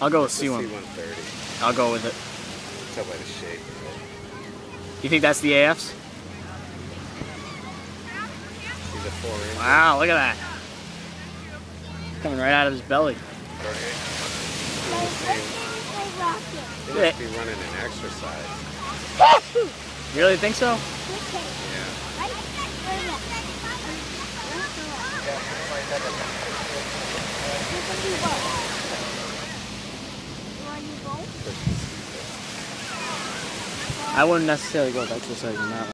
I'll go with C C1. C-130. I'll go with it. Tell by the shape. You think that's the AFs? He's a four. Wow, look at that. Coming right out of his belly. They must be running an exercise. You really think so? I wouldn't necessarily go with exercising that.